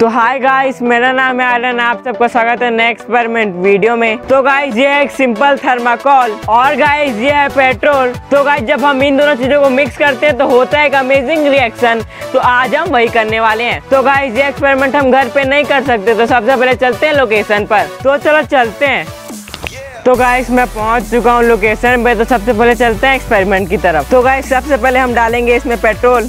तो hi guys मेरा नाम है आलन आप सबका स्वागत है नए एक्सपेरिमेंट वीडियो में। तो गाइस ये है एक सिंपल थर्माकोल और गाइस ये है पेट्रोल तो गाइस जब हम इन दोनों चीज़ों को मिक्स करते हैं तो होता है एक अमेजिंग रिएक्शन तो आज हम वही करने वाले हैं। तो गाइस ये एक्सपेरिमेंट हम घर पे नहीं कर सकते तो सबसे पहले चलते हैं लोकेशन पर। तो चलो चलते हैं। तो गाइस मैं पहुँच चुका हूँ लोकेशन पे तो सबसे पहले चलते हैं एक्सपेरिमेंट की तरफ़। तो गाइस सबसे पहले हम डालेंगे इसमें petrol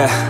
Yeah.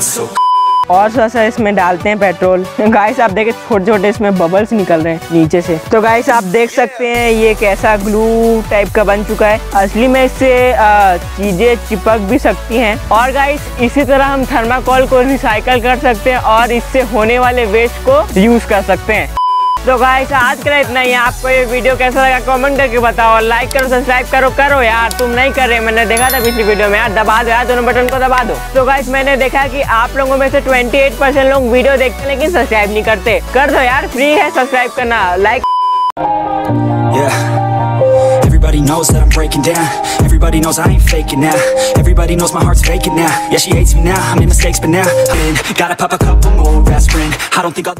और थोड़ा सा इसमें डालते हैं पेट्रोल। गाइस आप देखे छोटे छोटे इसमें बबल्स निकल रहे हैं नीचे से। तो गाइस आप देख सकते हैं ये कैसा ग्लू टाइप का बन चुका है। असली में इससे चीज़ें चिपक भी सकती हैं। और गाइस इसी तरह हम थर्माकोल को रिसाइकल कर सकते हैं और इससे होने वाले वेस्ट को यूज़ कर सकते हैं। तो गाइस आज के इतना ही आपको ये वीडियो कैसा लगा कमेंट करके बताओ लाइक करो सब्सक्राइब करो करो यार तुम नहीं कर रहे मैंने देखा था पिछली वीडियो में यार दबा दो यार दोनों बटन को दबा दो तो गाइस मैंने देखा कि आप लोगों में से 28 परसेंट लोग वीडियो देखते हैं लेकिन सब्सक्राइब नहीं करते कर दो यार फ्री है सब्सक्राइब करना like Everybody knows that I'm breaking down. Everybody knows I ain't faking now. Everybody knows my heart's faking now. Yeah, she hates me now. I made mistakes, but now I'm in. Gotta pop a couple more aspirin. I don't think I'll.